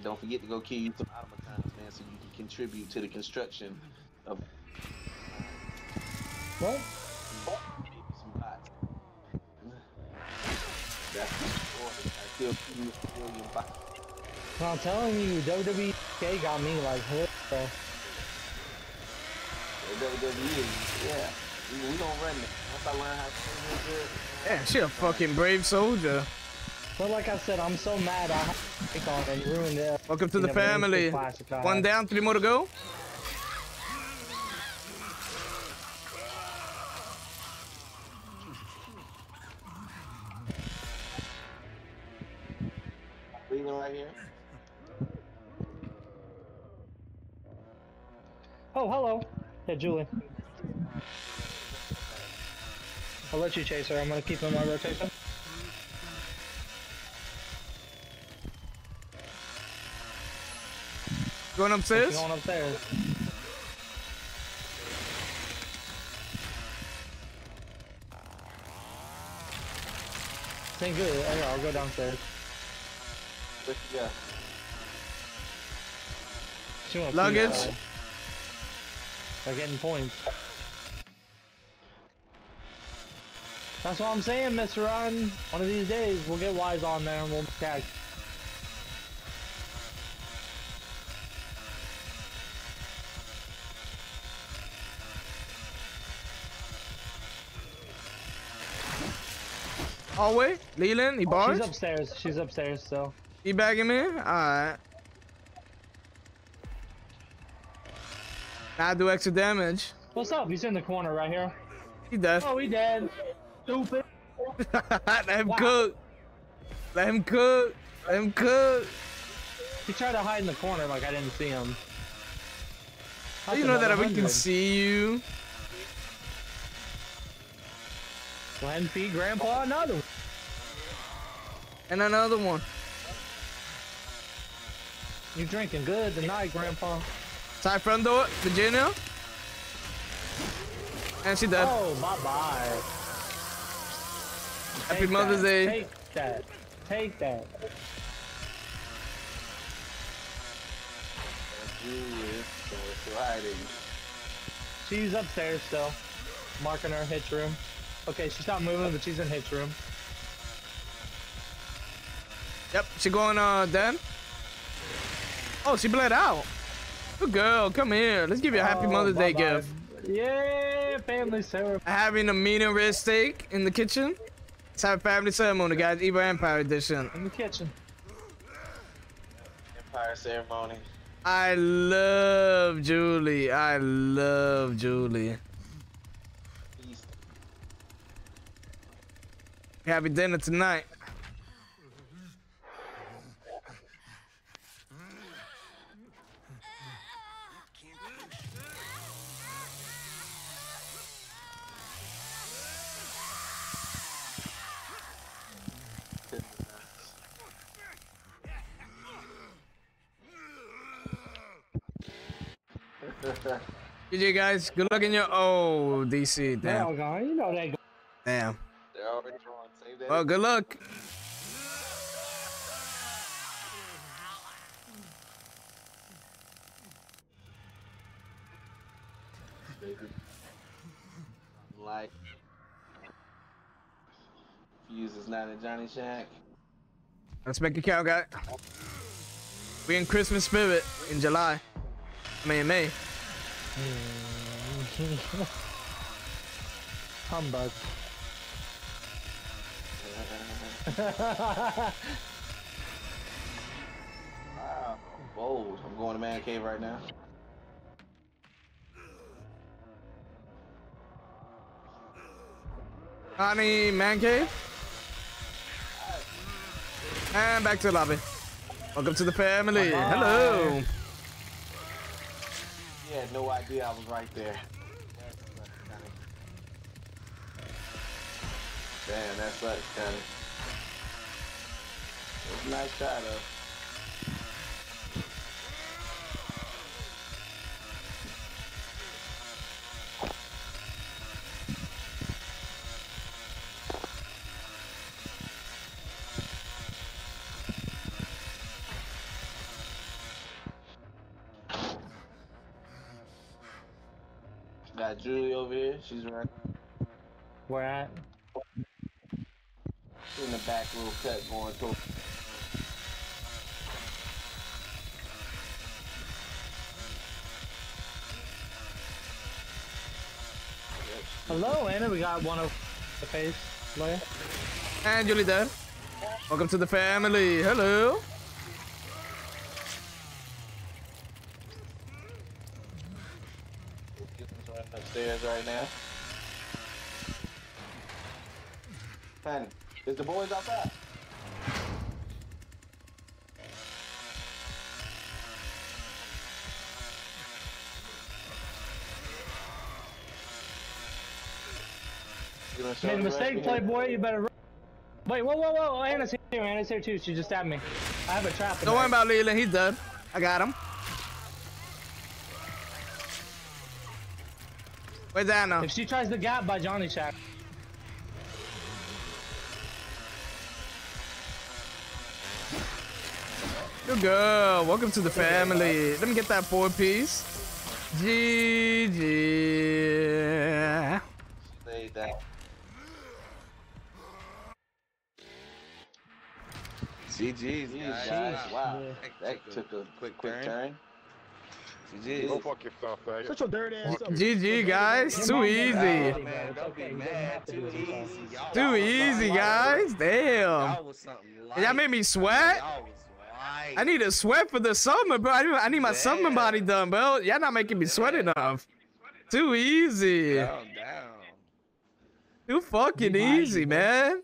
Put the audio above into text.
Don't forget to go kill you some automatons, man, so you can contribute to the construction of What? some bots. That's the order. I kill you a million bots. No, I'm telling you, WWE got me like hooked, bro. The WWE, yeah. We, we gonna run it. Once I learn how to play real good. Damn, she a fucking brave soldier. But like I said, I'm so mad I think on and ruined it. Welcome to You the know, family. One down, three more to go. Leaving right here. Oh, hello. Yeah, Julie. I'll let you chase her. I'm gonna keep in my rotation. Going upstairs. Going upstairs. Ain't good. Oh, yeah, I'll go downstairs. Where you go? She Luggage. Uh, they're getting points. That's what I'm saying, Mr. Run. One of these days, we'll get Wise on there and we'll tag. Hallway. Leland, he Oh, she's upstairs. She's upstairs so. He bagging me. Alright. Now I do extra damage. What's up? He's in the corner right here. He dead. Oh, he dead. Stupid. Let him Wow. cook. Let him cook. Let him cook. He tried to hide in the corner like I didn't see him. That's you know that we can see you. Glenn feed Grandpa another one. And another one. You drinking good tonight, Grandpa? Side front door, Virginia. And she dead. Oh, bye bye. Happy Mother's Day. Take that. Take that. Julius. So it's riding. She's upstairs still. Marking her hitch room. Okay, she's not moving, but she's in hitch room. Yep, she going uh dead. Oh, she bled out. Good girl, come here. Let's give you a happy Oh, Mother's Day bye-bye. gift. Yeah, family ceremony. Having a medium rare steak in the kitchen. Let's have a family ceremony, guys. Evo Empire edition. In the kitchen. Empire ceremony. I love Julie. I love Julie. Feast. Happy dinner tonight. GG guys. Good luck in your oh DC. Now, Damn. You know they. Damn. They're already drawn. Save that. Well, good luck. Like. Fuse is not a Johnny Shack. Let's make it count, guys. We in Christmas spirit in July. I mean, in May. Humbug. Wow. Bold. I'm going to man cave right now. Honey, Man Cave. And back to the lobby. Welcome to the family. Bye-bye. Hello. Had no idea I was right there. Damn, that sucks, Connie. Nice shot, though. Got Julie over here. She's right Where at? in the back little cut going to. Hello, Ana. We got one of the face. Lawyer. And Julie there. Welcome to the family. Hello. Upstairs right now. Fanny, is the boys outside? You Made a mistake, of? Playboy. You better. run. Wait, whoa, whoa, whoa! Ana's here. Ana's here too. She just stabbed me. I have a trap. Don't worry about Leland. He's dead. I got him. Where's Ana? If she tries the gap by Johnny Shack. Good girl. Welcome to the family. Let me get that four piece. GG. Stay down. GG's, Jeez, guys. guys, wow. Yeah. That took a quick quick turn. Turn. GG's. Go fuck yourself, faggot. Such a dirty ass. GG, guys. Too easy. doesn't Oh, man, don't be mad. Too do this, bro. easy. Too easy, guys. Damn. Y'all was something Y'all made me sweat. Y'all was light. I need a sweat for the summer, bro. I need, I need my summer body done, bro. Y'all not making me sweat enough. Too easy. Calm down. Too fucking Be mindful, easy, bro. man.